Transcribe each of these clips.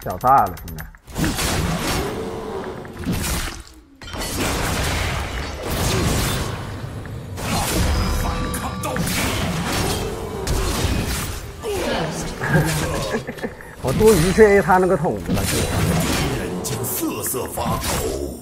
脚炸了，兄弟！我多余去 A 他那个桶子了，人间瑟瑟发抖。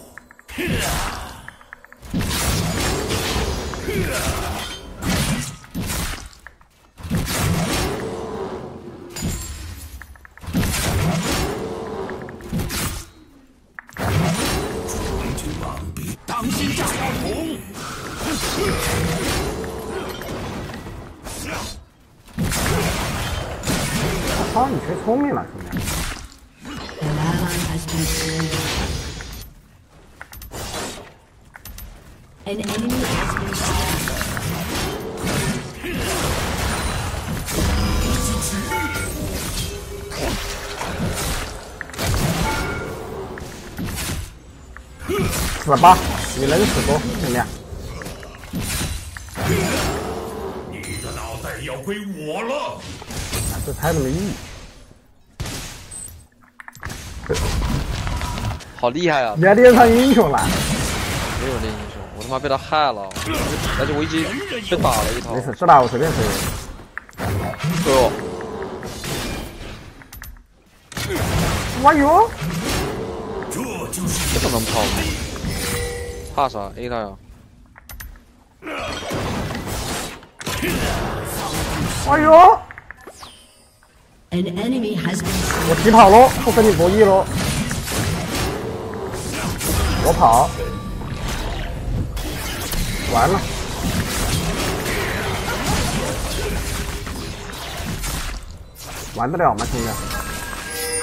聪明了，兄弟。死吧，你能死不，兄弟？你的脑袋要归我了。这才没意义。好厉害啊！你还练上英雄了？没有练英雄，我他妈被他害了，而且我已经被打了一套。没事，这把我随便推。哎呦，哇哟！这就是这怎么能跑？怕啥？A 他呀！哇哟！An enemy has been slain. 我提跑喽，不跟你博弈喽。我跑，完了。玩得了吗，兄弟？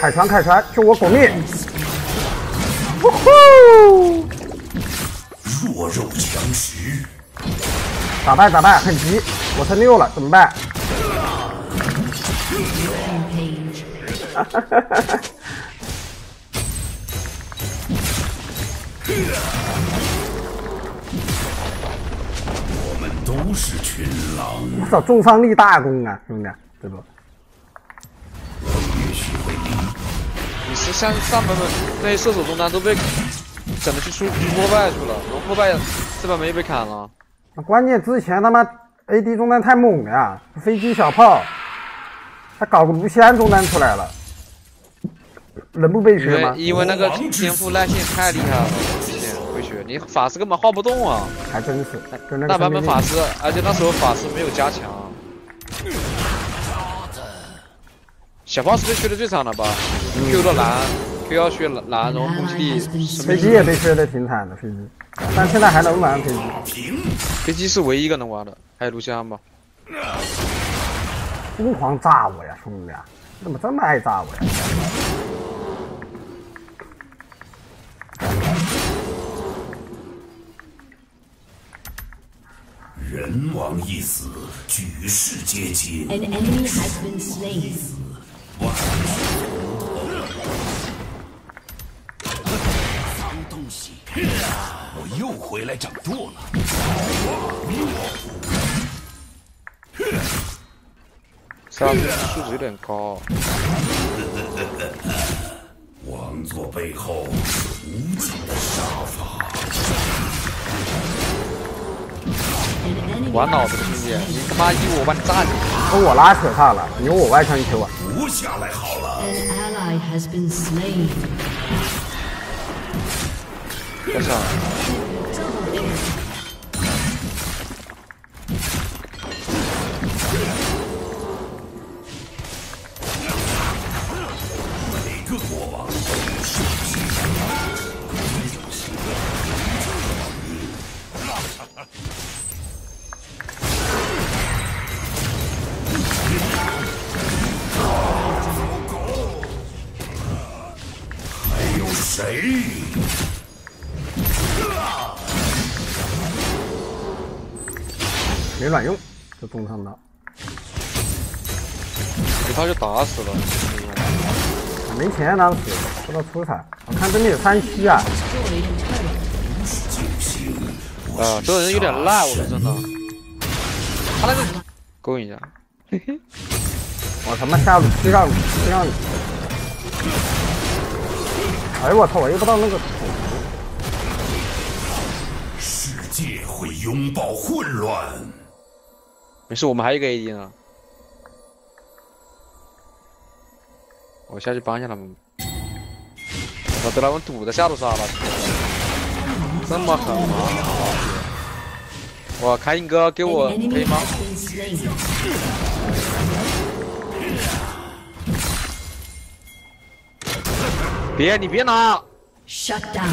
凯船，凯船，救我狗命！呜呼！弱肉强食。咋办？咋办？很急，我剩六了，怎么办？Rampage. 我们都是群狼，我操，重伤立大功啊，兄弟，这个也许会离你是像上版本那些射手中单都被整的去出破败去了，然后破败这把没被砍了。关键之前他妈 AD 中单太猛了呀，飞机小炮，还搞个卢锡安中单出来了，能不被因削吗？因为那个天赋耐性太厉害了，之前会学你法师根本画不动啊。还真是，就那大版本法师，而且那时候法师没有加强。小 boss 被削的最惨了吧？Q 的蓝，Q 要削蓝，然后攻击力飞机也被削的挺惨的，飞机，但现在还能玩飞机。平。飞机是唯一一个能玩的，还有卢锡安吧？疯狂炸我呀，兄弟啊！你怎么这么爱炸我呀？人亡一死，举世皆惊。An enemy has been slain. 东西！我又回来掌舵了。杀敌素质有点高，王座背后是无尽的杀伐。玩脑子的兄弟，你他妈一我把你炸死！和我拉扯上了，你有我外强求啊！扶下来好了。An ally 没卵用，就中上刀，给他就打死了。没钱当时不知道出啥。我看对面有三七啊啊，是这个人有点烂，我说真的。他那个勾引一下，我他妈下路踢上踢上你，哎呦我操，我又不到那个。世界会拥抱混乱。没事，我们还有一个 AD 呢。我下去帮一下他们。我被他们堵在下路杀了，这么狠吗？我开英哥给我可以吗.别，你别拿！Shut down.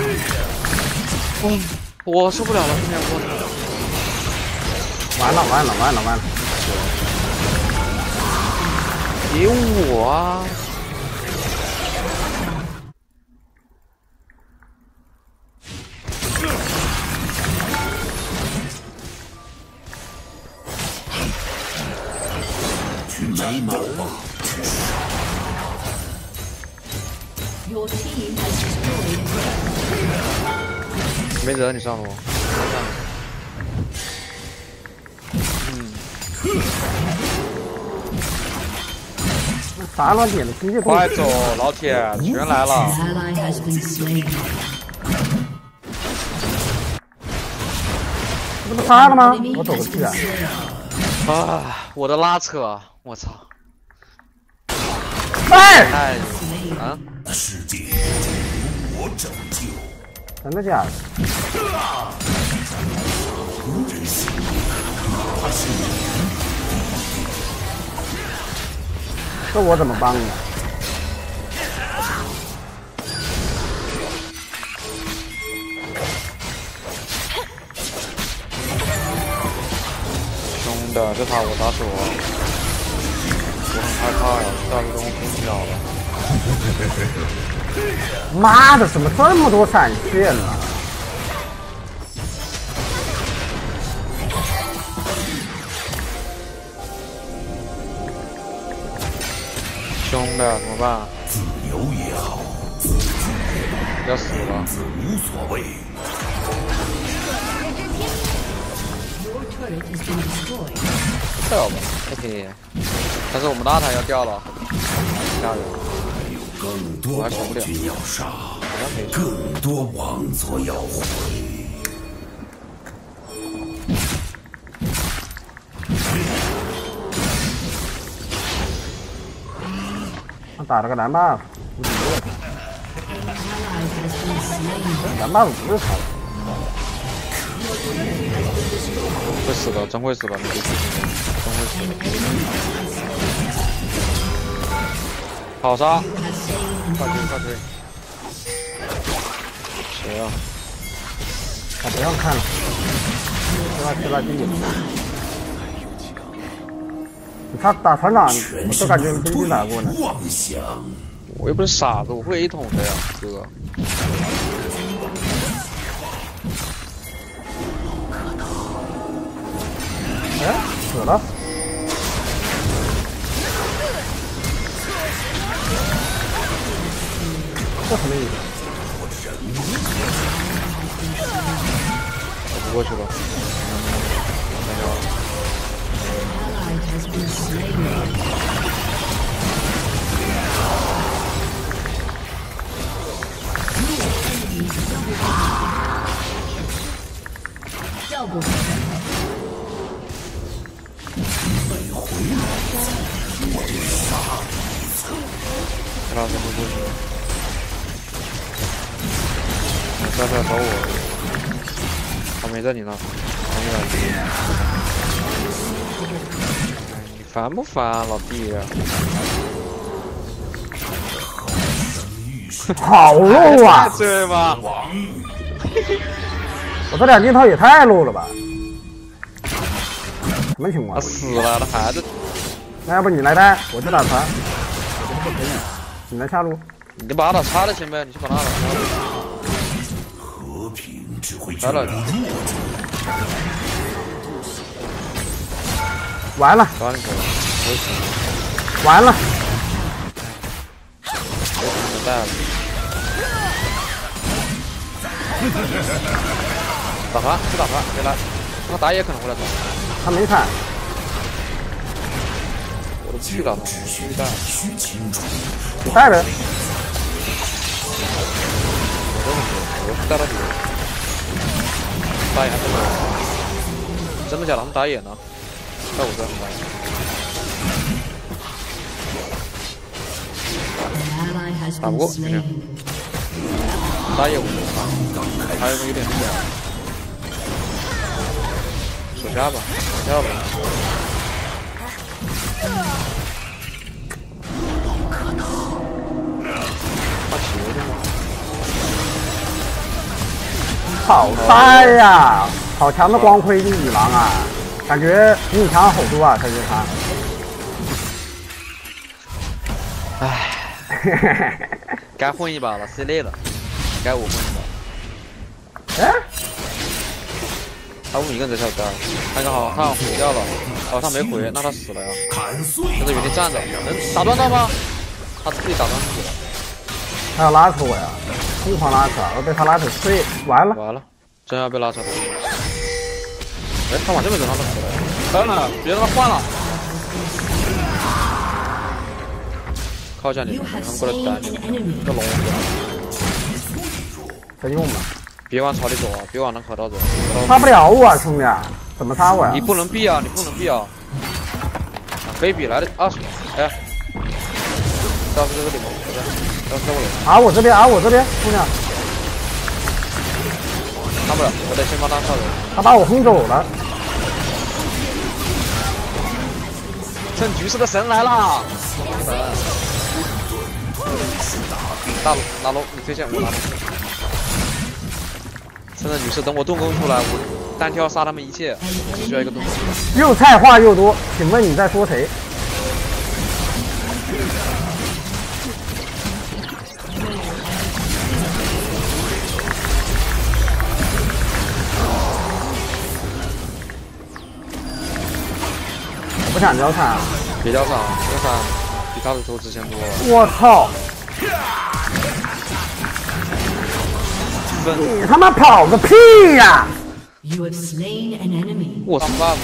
我受不了了，今天我完了完了完了完了。给我啊去眉毛吧有吸引才是没得你上路啥乱点的经济动快走，老铁，全来了.这不杀了吗？我走个 has 屁啊！Ah. 啊，我的拉扯，我操！哎，哎啊！世界我拯救。真的假的？这我怎么帮呢？兄弟，这塔我打死我，我很害怕呀，大哥跟我拼秒了。妈的，怎么这么多闪现呢？兄弟，怎么办？自由也好，要死了！无所谓。Destroyed. 掉吧，嘿嘿。但是我们大塔要掉了，吓人！有更多暴君要杀。更多王座要毁。他打了个蓝 slain. 蓝 buff 不是他的。会死的，真会死的，你别急，真会死的。好杀！快追快追！谁啊？啊，不要看了，吃吧去吧，弟弟。你他打团长，我都感觉跟你打过呢。妄想，我又不是傻子，我会 A 桶的呀，哥。哎，死了。这什么意思？我不过去了。没在你那，他没在你。烦不烦啊，老弟？好 low 啊！对吧？我这两镜头也太 low 了吧？什么情况他？死了，他还在。那要不你来带，我去打团。你来下路。你就把他插在前面，你去把他打插了。和来了。完了，打你走了，我死，完了，我死你带了。打团，去打团，别来，他打野可能会来打，他没看。我都不去了他，只需去带。必须清楚，你带呗。打到地，打野还是真的假的他们打野呢？在我这打野。An ally has Ah, been what? slain. 打野我就打，还有有点厉害。手下吧，手下吧。好帅呀！好强的光辉的女郎啊！感觉比你强好多啊，感觉他。唉。该混一把了，C 累了，该我混一把。哎，他我们一个人在跳杆，他刚好他好像回掉了，哦他没回，那他死了呀。砍碎就在原地站着，能打断到吗？他自己打断自己了，他要拉扯我呀！疯狂拉扯，我被他拉扯碎，完了。完了，真要被拉扯了。哎，他往这边走，他怎么死了？别让他换了。靠一下你们，have 他们过来打你，这龙再用吧，别往草里走啊，别往那河道走。杀不了我啊，兄弟！怎么杀我呀你？不能避啊，你不能避啊！啊可以避来的二十，哎，到是这个地方，这边，到是在我脸上，啊，我这边啊，我这边，姑娘，看不了，我得先帮他杀人。他把我轰走了。趁局势的神来了！神，大龙，大龙，你推荐我拿龙。趁着女士等我盾弓出来，我单挑杀他们一切，只需要一个盾弓。又菜话又多，请问你在说谁？我不想交叉，啊别交叉，交闪比他的多值钱多了。我操！你他妈跑个屁呀！You have slain an enemy. 我操 buff，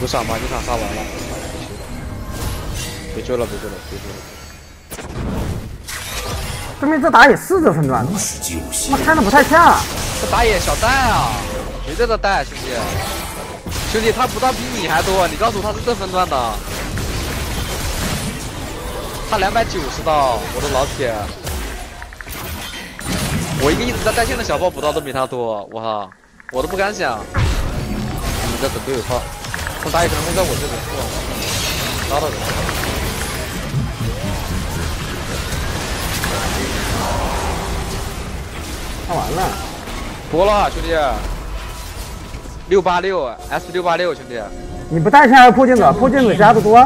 不杀吗？一场杀完了，别救了，别救了，别救了。说明这打野是这分段的，他妈看的不太像。这打野小蛋啊，谁在这带兄弟？兄弟，他不到比你还多，你告诉我他是这分段的。他两百九十刀，我的老铁！我一个一直在带线的小炮补刀都比他多，我靠，我都不敢想。你在等队友炮，他打野可能会在我这边，是吧？拉到人。看完了，多了，兄弟。六八六，S 六八六，兄弟。你不带线还是破镜子？破镜子加的多。